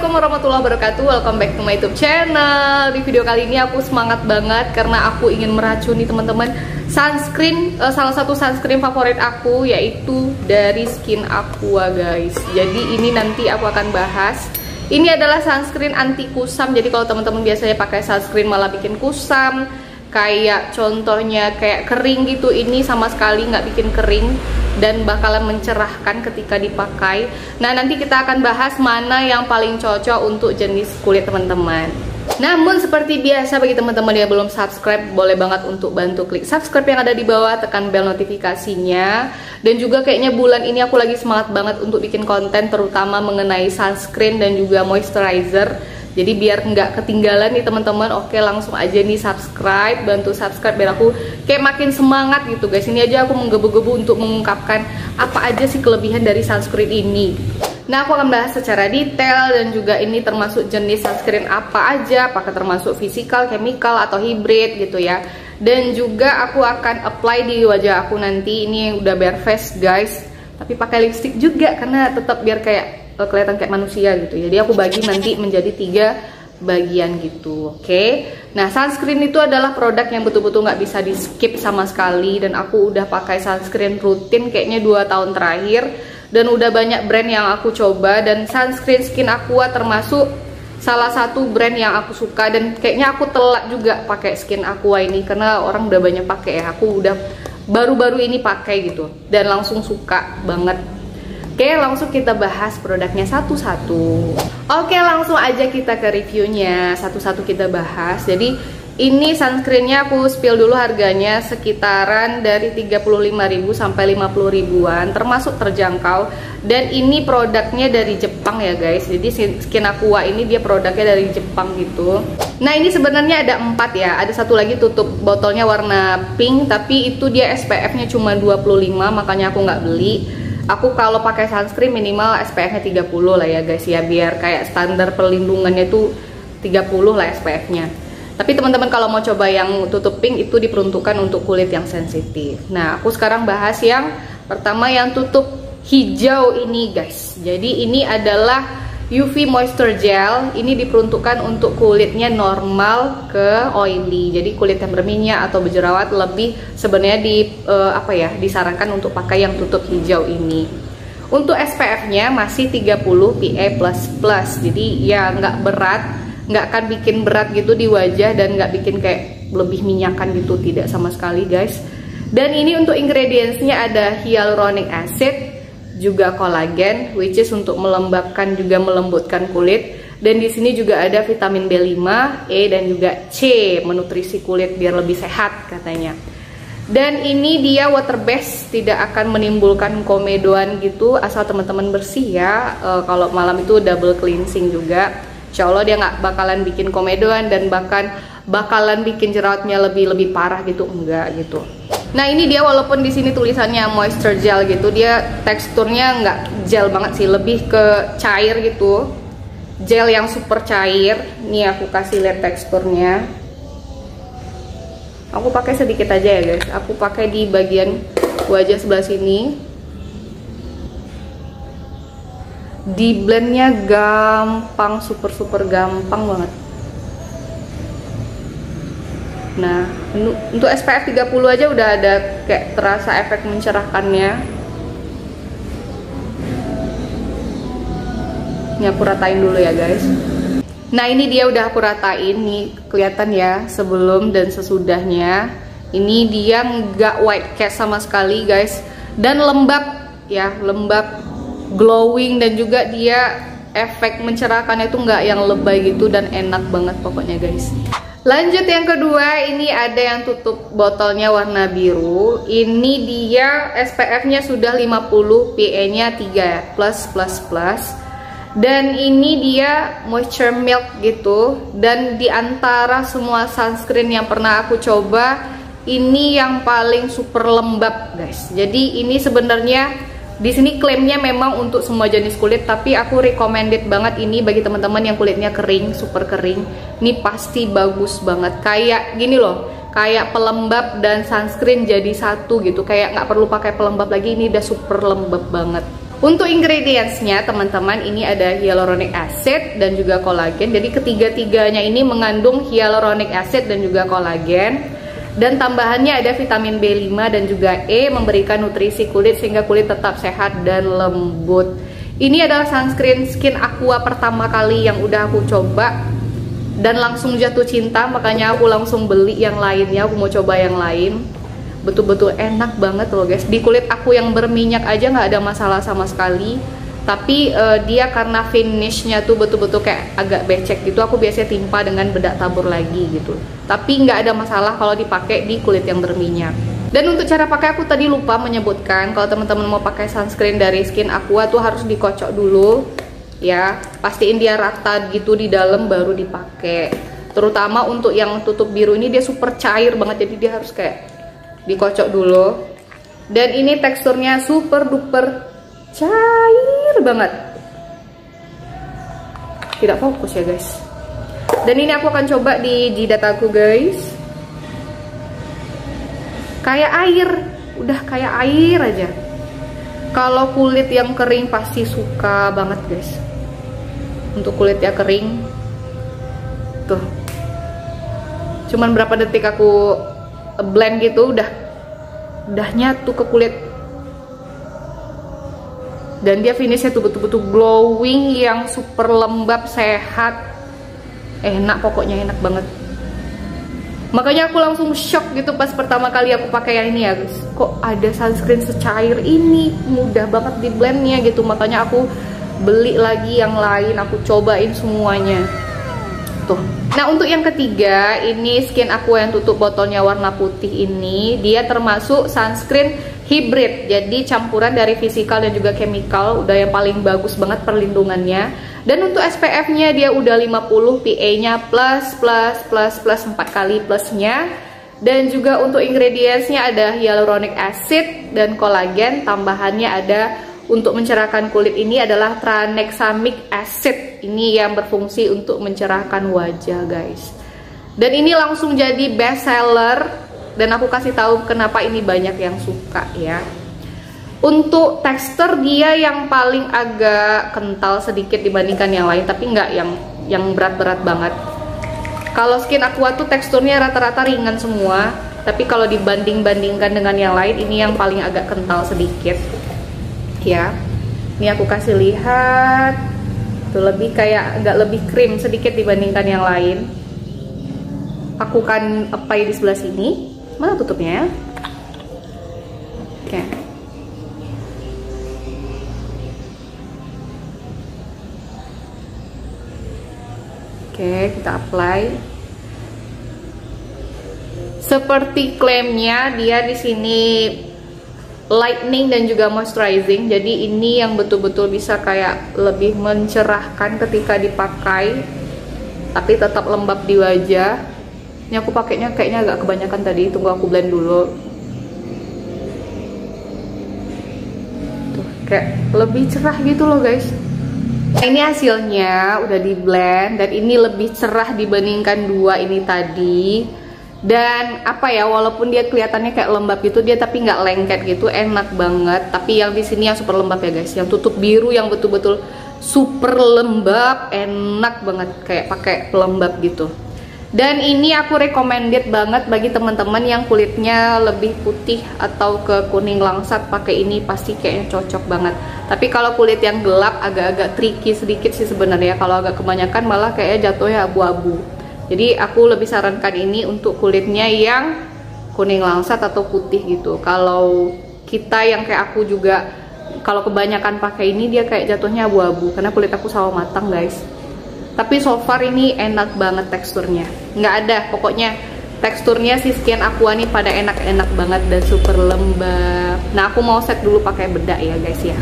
Assalamualaikum warahmatullahi wabarakatuh. Welcome back to my youtube channel. Di video kali ini aku semangat banget Karena aku ingin meracuni teman-teman Sunscreen, uh, salah satu sunscreen favorit aku Yaitu dari Skin Aqua guys. Jadi ini nanti aku akan bahas. Ini adalah sunscreen anti kusam. Jadi kalau teman-teman biasanya pakai sunscreen malah bikin kusam. Kayak contohnya kayak kering gitu. Ini sama sekali nggak bikin kering dan bakalan mencerahkan ketika dipakai. Nah, nanti kita akan bahas mana yang paling cocok untuk jenis kulit teman-teman. Namun seperti biasa bagi teman-teman yang belum subscribe, boleh banget untuk bantu klik subscribe yang ada di bawah, tekan bel notifikasinya. Dan juga kayaknya bulan ini aku lagi semangat banget untuk bikin konten terutama mengenai sunscreen dan juga moisturizer jadi biar nggak ketinggalan nih teman-teman. Oke langsung aja nih subscribe bantu subscribe biar aku kayak makin semangat gitu guys. Ini aja aku menggebu-gebu untuk mengungkapkan apa aja sih kelebihan dari sunscreen ini. Nah aku akan bahas secara detail dan juga ini termasuk jenis sunscreen apa aja Apakah termasuk fisikal, chemical, atau hybrid gitu ya. Dan juga aku akan apply di wajah aku nanti. Ini udah bare face guys. Tapi pakai lipstick juga karena tetap biar kayak kelihatan kayak manusia gitu jadi aku bagi nanti menjadi tiga bagian gitu oke? Okay? nah sunscreen itu adalah produk yang betul-betul nggak bisa di skip sama sekali dan aku udah pakai sunscreen rutin kayaknya dua tahun terakhir dan udah banyak brand yang aku coba dan sunscreen skin aqua termasuk salah satu brand yang aku suka dan kayaknya aku telat juga pakai skin aqua ini karena orang udah banyak pakai ya. Aku udah baru-baru ini pakai gitu dan langsung suka banget Oke, langsung kita bahas produknya satu-satu. Oke, langsung aja kita ke reviewnya. Satu-satu kita bahas. Jadi, ini sunscreennya aku spill dulu harganya sekitaran dari 35.000 sampai 50 ribuan, termasuk terjangkau. Dan ini produknya dari Jepang ya guys. Jadi Skin Aqua ini dia produknya dari Jepang gitu. Nah ini sebenarnya ada empat ya. Ada satu lagi tutup botolnya warna pink, tapi itu dia SPF-nya cuma 25, makanya aku nggak beli aku kalau pakai sunscreen minimal SPF-nya 30 lah ya guys ya biar kayak standar perlindungannya tuh 30 lah SPF-nya tapi teman-teman kalau mau coba yang tutup pink itu diperuntukkan untuk kulit yang sensitif. Nah aku sekarang bahas yang pertama yang tutup hijau ini guys. Jadi ini adalah UV Moisture Gel ini diperuntukkan untuk kulitnya normal ke oily. Jadi kulit yang berminyak atau berjerawat lebih sebenarnya di uh, apa ya disarankan untuk pakai yang tutup hijau ini. Untuk SPF-nya masih 30 PA++. Jadi ya nggak berat, nggak akan bikin berat gitu di wajah dan nggak bikin kayak lebih minyakan gitu tidak sama sekali guys. Dan ini untuk ingredientsnya ada hyaluronic acid, juga kolagen which is untuk melembabkan juga melembutkan kulit dan di sini juga ada vitamin B5, E dan juga C menutrisi kulit biar lebih sehat katanya. Dan ini dia water based tidak akan menimbulkan komedoan gitu asal teman-teman bersih ya. E, kalau malam itu double cleansing juga. Insya Allah dia nggak bakalan bikin komedoan dan bahkan bakalan bikin jerawatnya lebih lebih parah gitu enggak gitu. Nah ini dia walaupun di sini tulisannya moisture gel gitu, dia teksturnya nggak gel banget sih, lebih ke cair gitu. Gel yang super cair. Nih aku kasih lihat teksturnya. Aku pakai sedikit aja ya guys. Aku pakai di bagian wajah sebelah sini. Di blendnya gampang, super super gampang banget. Nah, untuk SPF 30 aja udah ada kayak terasa efek mencerahkannya. Ini aku ratain dulu ya guys. Nah ini dia udah aku ratain nih kelihatan ya sebelum dan sesudahnya. Ini dia nggak white cast sama sekali guys dan lembab ya lembab glowing dan juga dia efek mencerahkannya itu nggak yang lebay gitu dan enak banget pokoknya guys. Lanjut yang kedua, ini ada yang tutup botolnya warna biru. Ini dia SPF-nya sudah 50, PA-nya 3 plus plus plus. Dan ini dia moisture milk gitu. Dan di antara semua sunscreen yang pernah aku coba, ini yang paling super lembab, guys. Jadi ini sebenarnya di sini klaimnya memang untuk semua jenis kulit, tapi aku recommended banget ini bagi teman-teman yang kulitnya kering, super kering. Ini pasti bagus banget. Kayak gini loh, kayak pelembab dan sunscreen jadi satu gitu. Kayak nggak perlu pakai pelembab lagi, ini udah super lembab banget. Untuk ingredientsnya teman-teman ini ada hyaluronic acid dan juga kolagen. Jadi ketiga-tiganya ini mengandung hyaluronic acid dan juga kolagen. Dan tambahannya ada vitamin B5 dan juga E memberikan nutrisi kulit sehingga kulit tetap sehat dan lembut. Ini adalah sunscreen skin aqua pertama kali yang udah aku coba. Dan langsung jatuh cinta makanya aku langsung beli yang lainnya. Aku mau coba yang lain. Betul-betul enak banget loh guys. Di kulit aku yang berminyak aja nggak ada masalah sama sekali tapi uh, dia karena finishnya tuh betul-betul kayak agak becek gitu aku biasanya timpa dengan bedak tabur lagi gitu. Tapi nggak ada masalah kalau dipakai di kulit yang berminyak. Dan untuk cara pakai aku tadi lupa menyebutkan kalau teman-teman mau pakai sunscreen dari Skin Aqua tuh harus dikocok dulu ya. Pastiin dia rata gitu di dalam baru dipakai. Terutama untuk yang tutup biru ini dia super cair banget jadi dia harus kayak dikocok dulu. Dan ini teksturnya super duper cair banget. Tidak fokus ya guys. Dan ini aku akan coba di jidat aku guys. Kayak air. Udah kayak air aja. Kalau kulit yang kering pasti suka banget guys. Untuk kulit yang kering. Tuh. Cuman berapa detik aku blend gitu udah. Udah nyatu ke kulit dan dia finishnya tuh betul-betul glowing yang super lembab sehat. Enak pokoknya enak banget. Makanya aku langsung shock gitu pas pertama kali aku pakai yang ini ya guys. Kok ada sunscreen secair ini? Mudah banget di blendnya gitu. Makanya aku beli lagi yang lain. Aku cobain semuanya. Tuh. Nah untuk yang ketiga ini skin aku yang tutup botolnya warna putih ini. Dia termasuk sunscreen hybrid. Jadi campuran dari fisikal dan juga chemical udah yang paling bagus banget perlindungannya. Dan untuk SPF nya dia udah 50 PA nya plus plus plus plus 4 kali plusnya. Dan juga untuk ingredientsnya ada hyaluronic acid dan kolagen. Tambahannya ada untuk mencerahkan kulit ini adalah tranexamic acid. Ini yang berfungsi untuk mencerahkan wajah guys. Dan ini langsung jadi best seller dan aku kasih tahu kenapa ini banyak yang suka ya. Untuk tekstur dia yang paling agak kental sedikit dibandingkan yang lain tapi nggak yang yang berat-berat banget. Kalau skin aqua tuh teksturnya rata-rata ringan semua tapi kalau dibanding-bandingkan dengan yang lain ini yang paling agak kental sedikit ya. Ini aku kasih lihat. Tuh lebih kayak agak lebih krim sedikit dibandingkan yang lain. Aku kan apply di sebelah sini mana tutupnya ya? Oke. Oke kita apply. Seperti klaimnya dia di sini lightening dan juga moisturizing. Jadi ini yang betul-betul bisa kayak lebih mencerahkan ketika dipakai tapi tetap lembab di wajah ini aku pakainya kayaknya agak kebanyakan tadi tunggu aku blend dulu. Tuh kayak lebih cerah gitu loh guys. Nah, ini hasilnya udah di blend dan ini lebih cerah dibandingkan dua ini tadi. Dan apa ya walaupun dia kelihatannya kayak lembab gitu dia tapi nggak lengket gitu enak banget. Tapi yang di sini yang super lembab ya guys. Yang tutup biru yang betul-betul super lembab enak banget. Kayak pakai pelembab gitu dan ini aku recommended banget bagi teman-teman yang kulitnya lebih putih atau ke kuning langsat pakai ini pasti kayaknya cocok banget. Tapi kalau kulit yang gelap agak-agak tricky sedikit sih sebenarnya. Kalau agak kebanyakan malah kayaknya jatuhnya abu-abu. Jadi aku lebih sarankan ini untuk kulitnya yang kuning langsat atau putih gitu. Kalau kita yang kayak aku juga kalau kebanyakan pakai ini dia kayak jatuhnya abu-abu. Karena kulit aku sawo matang guys tapi so far ini enak banget teksturnya. Nggak ada pokoknya teksturnya si skin aqua nih pada enak-enak banget dan super lembab. Nah aku mau set dulu pakai bedak ya guys ya.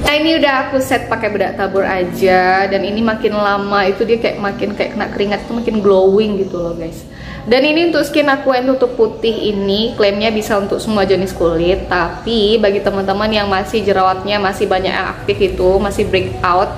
Nah ini udah aku set pakai bedak tabur aja dan ini makin lama itu dia kayak makin kayak kena keringat itu makin glowing gitu loh guys. Dan ini untuk skin aku yang tutup putih ini klaimnya bisa untuk semua jenis kulit tapi bagi teman-teman yang masih jerawatnya masih banyak yang aktif itu masih breakout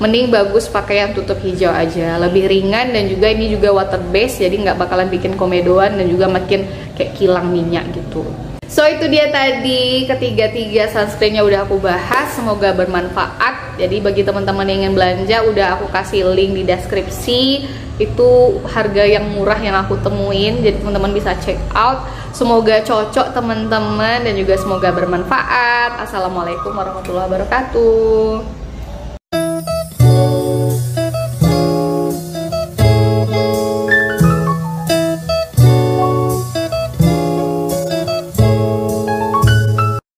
mending bagus pakai yang tutup hijau aja. Lebih ringan dan juga ini juga water base jadi nggak bakalan bikin komedoan dan juga makin kayak kilang minyak gitu. So itu dia tadi ketiga-tiga sunscreennya udah aku bahas. Semoga bermanfaat. Jadi bagi teman-teman yang ingin belanja Udah aku kasih link di deskripsi. Itu harga yang murah yang aku temuin. Jadi teman-teman bisa check out. Semoga cocok teman-teman Dan juga semoga bermanfaat. Assalamualaikum warahmatullahi wabarakatuh